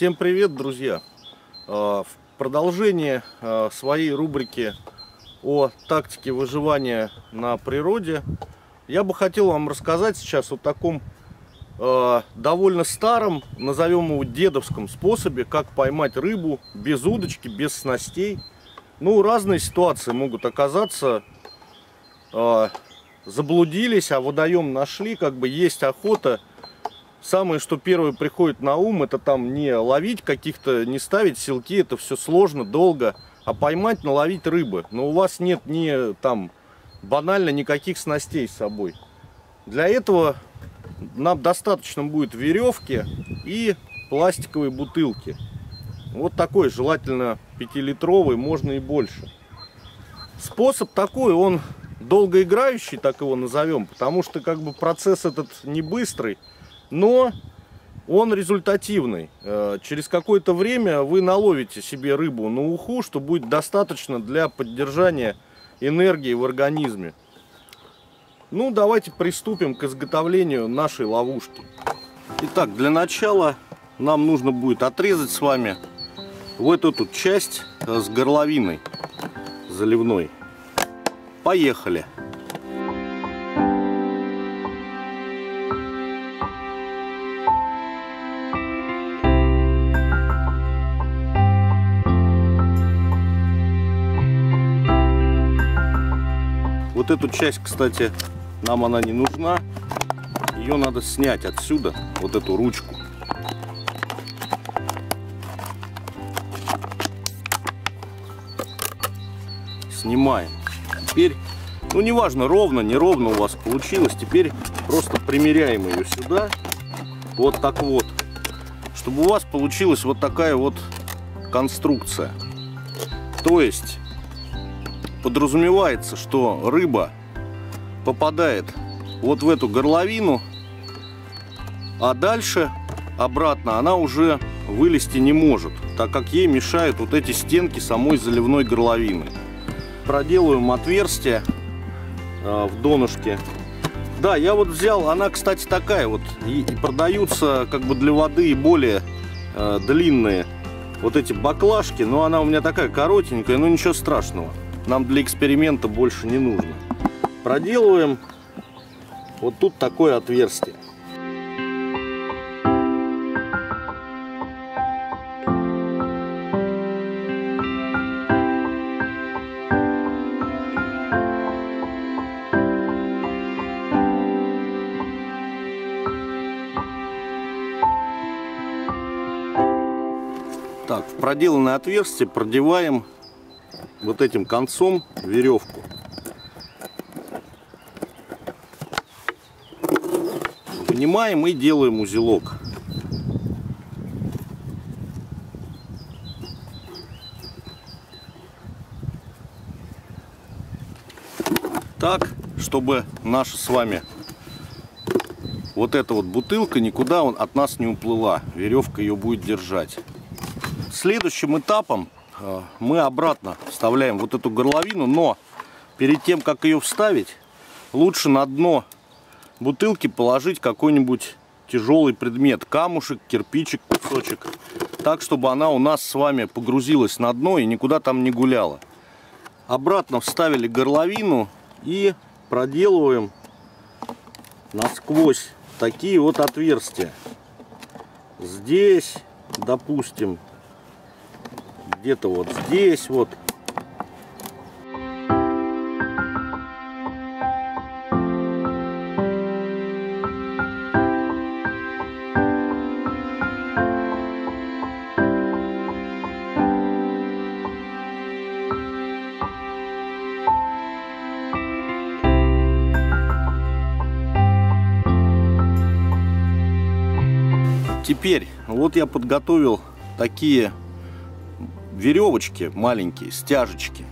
Всем привет, друзья! А, в продолжение а, своей рубрики о тактике выживания на природе я бы хотел вам рассказать сейчас о таком а, довольно старом, назовем его дедовском способе, как поймать рыбу без удочки, без снастей. Ну, разные ситуации могут оказаться. Заблудились, а водоем нашли, как бы есть охота – Самое, что первое приходит на ум, это там не ловить каких-то, не ставить силки, это все сложно, долго, а поймать, наловить рыбы. Но у вас нет ни там банально никаких снастей с собой. Для этого нам достаточно будет веревки и пластиковые бутылки. Вот такой, желательно 5-литровый, можно и больше. Способ такой, он долгоиграющий, так его назовем, потому что как бы процесс этот не быстрый но он результативный. Э, через какое-то время вы наловите себе рыбу на уху, что будет достаточно для поддержания энергии в организме. Ну, давайте приступим к изготовлению нашей ловушки. Итак, для начала нам нужно будет отрезать с вами вот эту часть с горловиной заливной. Поехали! Эту часть, кстати, нам она не нужна. Ее надо снять отсюда, вот эту ручку. Снимаем. Теперь, ну неважно, ровно, неровно у вас получилось. Теперь просто примеряем ее сюда. Вот так вот. Чтобы у вас получилась вот такая вот конструкция. То есть подразумевается, что рыба попадает вот в эту горловину, а дальше обратно она уже вылезти не может, так как ей мешают вот эти стенки самой заливной горловины. Проделываем отверстие э, в донышке. Да, я вот взял, она, кстати, такая вот, и, продаются как бы для воды и более э, длинные вот эти баклажки, но она у меня такая коротенькая, но ничего страшного нам для эксперимента больше не нужно. Проделываем вот тут такое отверстие. Так, в проделанное отверстие продеваем вот этим концом веревку. Вынимаем и делаем узелок. Так, чтобы наша с вами вот эта вот бутылка никуда от нас не уплыла. Веревка ее будет держать. Следующим этапом мы обратно вставляем вот эту горловину, но перед тем, как ее вставить, лучше на дно бутылки положить какой-нибудь тяжелый предмет, камушек, кирпичик, кусочек, так, чтобы она у нас с вами погрузилась на дно и никуда там не гуляла. Обратно вставили горловину и проделываем насквозь такие вот отверстия. Здесь, допустим, где-то вот здесь вот. Теперь вот я подготовил такие веревочки маленькие, стяжечки,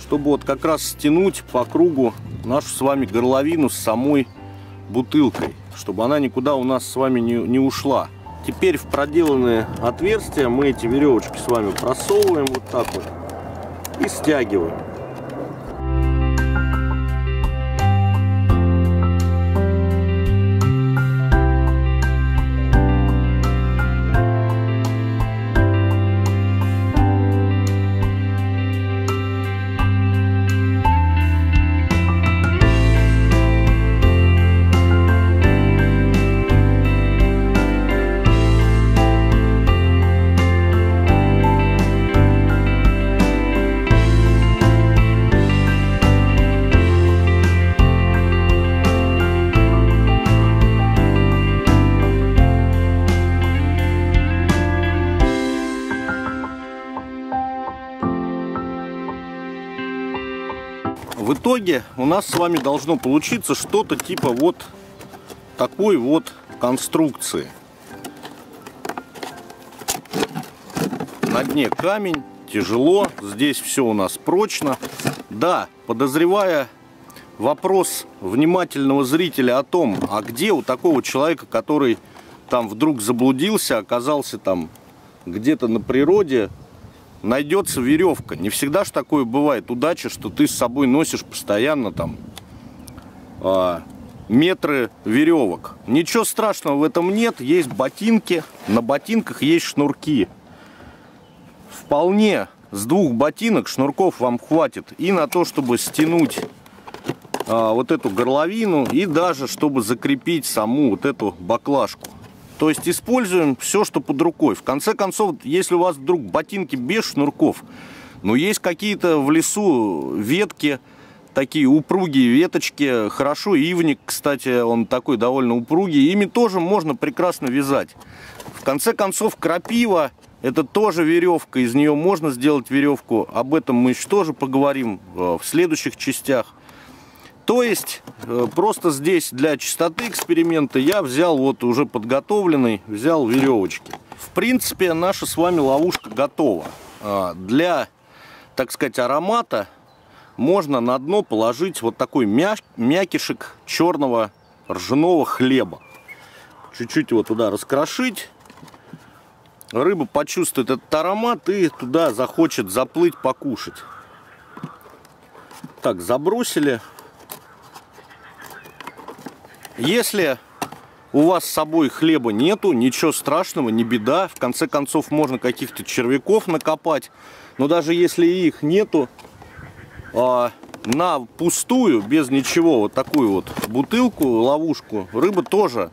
чтобы вот как раз стянуть по кругу нашу с вами горловину с самой бутылкой, чтобы она никуда у нас с вами не, не ушла. Теперь в проделанное отверстие мы эти веревочки с вами просовываем вот так вот и стягиваем. Итоге у нас с вами должно получиться что-то типа вот такой вот конструкции. На дне камень, тяжело, здесь все у нас прочно. Да, подозревая вопрос внимательного зрителя о том, а где у такого человека, который там вдруг заблудился, оказался там где-то на природе, найдется веревка. Не всегда ж такое бывает. Удача, что ты с собой носишь постоянно там а, метры веревок. Ничего страшного в этом нет. Есть ботинки, на ботинках есть шнурки. Вполне с двух ботинок шнурков вам хватит и на то, чтобы стянуть а, вот эту горловину и даже чтобы закрепить саму вот эту баклажку. То есть используем все, что под рукой. В конце концов, если у вас вдруг ботинки без шнурков, но есть какие-то в лесу ветки, такие упругие веточки. Хорошо, ивник, кстати, он такой довольно упругий. Ими тоже можно прекрасно вязать. В конце концов, крапива, это тоже веревка. Из нее можно сделать веревку. Об этом мы еще тоже поговорим э, в следующих частях. То есть, э, просто здесь для чистоты эксперимента я взял вот уже подготовленный, взял веревочки. В принципе, наша с вами ловушка готова. А, для, так сказать, аромата можно на дно положить вот такой мя мякишек черного ржаного хлеба. Чуть-чуть его туда раскрошить. Рыба почувствует этот аромат и туда захочет заплыть, покушать. Так, забросили. Если у вас с собой хлеба нету, ничего страшного, не беда. В конце концов, можно каких-то червяков накопать. Но даже если их нету, а, на пустую, без ничего, вот такую вот бутылку, ловушку, рыба тоже,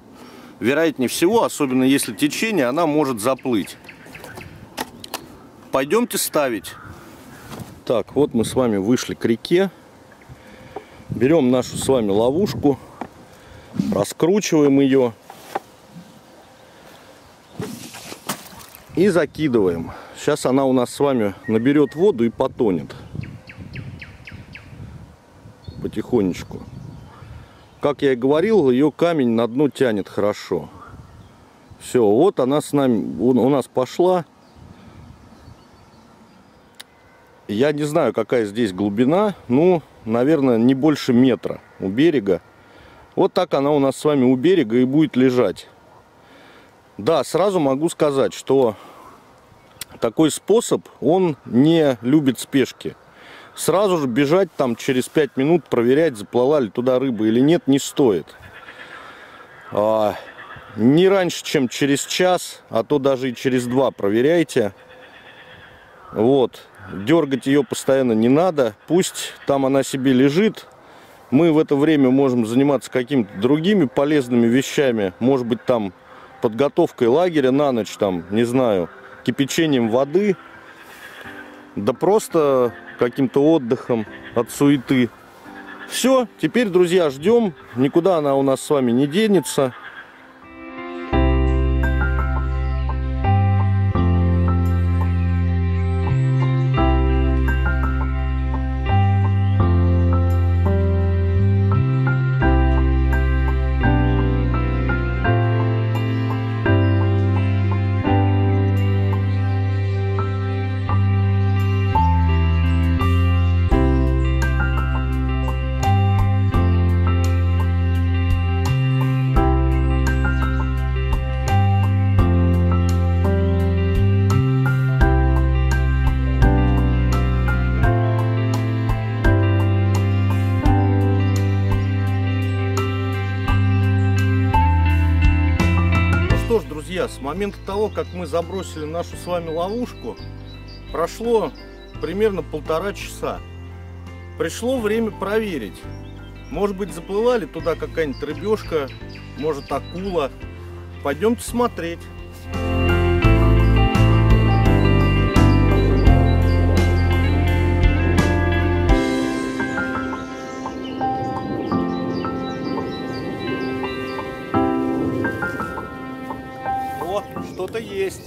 вероятнее всего, особенно если течение, она может заплыть. Пойдемте ставить. Так, вот мы с вами вышли к реке. Берем нашу с вами ловушку раскручиваем ее и закидываем. Сейчас она у нас с вами наберет воду и потонет потихонечку. Как я и говорил, ее камень на дно тянет хорошо. Все, вот она с нами, у нас пошла. Я не знаю, какая здесь глубина. Ну, наверное, не больше метра у берега. Вот так она у нас с вами у берега и будет лежать. Да, сразу могу сказать, что такой способ, он не любит спешки. Сразу же бежать там через 5 минут, проверять, заплыла ли туда рыба или нет, не стоит. А, не раньше, чем через час, а то даже и через два проверяйте. Вот. Дергать ее постоянно не надо. Пусть там она себе лежит, мы в это время можем заниматься какими-то другими полезными вещами. Может быть, там подготовкой лагеря на ночь, там, не знаю, кипячением воды. Да просто каким-то отдыхом от суеты. Все, теперь, друзья, ждем. Никуда она у нас с вами не денется. С момента того, как мы забросили нашу с вами ловушку, прошло примерно полтора часа. Пришло время проверить. Может быть, заплыла ли туда какая-нибудь рыбешка, может, акула. Пойдемте смотреть. Что-то есть.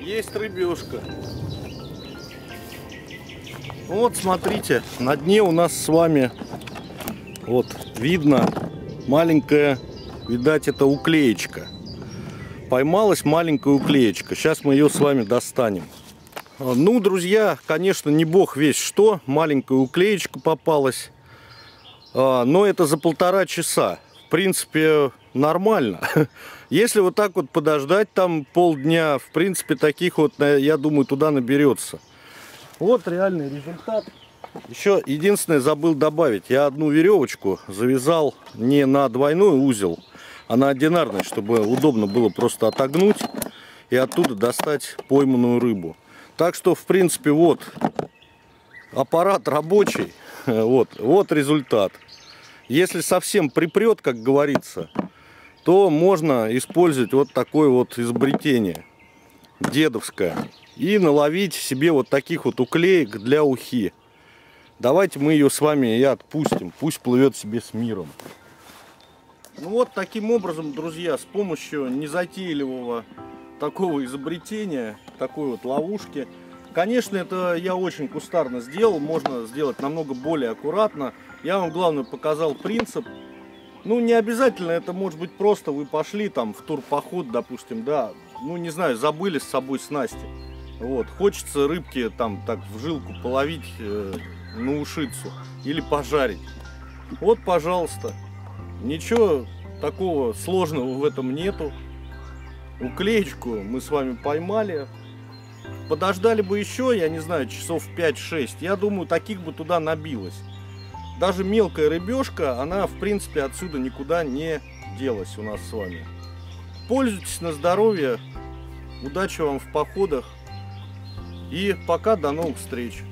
Есть рыбешка. Вот смотрите, на дне у нас с вами вот видно маленькая, видать это уклеечка. Поймалась маленькая уклеечка. Сейчас мы ее с вами достанем. Ну, друзья, конечно, не бог весь что. Маленькая уклеечка попалась. А, но это за полтора часа. В принципе, нормально. Если вот так вот подождать там полдня, в принципе, таких вот, я думаю, туда наберется. Вот реальный результат. Еще единственное забыл добавить. Я одну веревочку завязал не на двойной узел, а на одинарный, чтобы удобно было просто отогнуть и оттуда достать пойманную рыбу. Так что, в принципе, вот аппарат рабочий. Вот, вот результат. Если совсем припрет, как говорится, то можно использовать вот такое вот изобретение дедовское и наловить себе вот таких вот уклеек для ухи. Давайте мы ее с вами и отпустим, пусть плывет себе с миром. Ну вот таким образом, друзья, с помощью незатейливого такого изобретения, такой вот ловушки, конечно, это я очень кустарно сделал, можно сделать намного более аккуратно. Я вам, главное, показал принцип. Ну, не обязательно, это может быть просто вы пошли там в турпоход, допустим, да, ну, не знаю, забыли с собой снасти. Вот, хочется рыбки там так в жилку половить э, на ушицу или пожарить. Вот, пожалуйста. Ничего такого сложного в этом нету. Уклеечку мы с вами поймали. Подождали бы еще, я не знаю, часов 5-6. Я думаю, таких бы туда набилось. Даже мелкая рыбешка, она в принципе отсюда никуда не делась у нас с вами. Пользуйтесь на здоровье. Удачи вам в походах. И пока до новых встреч.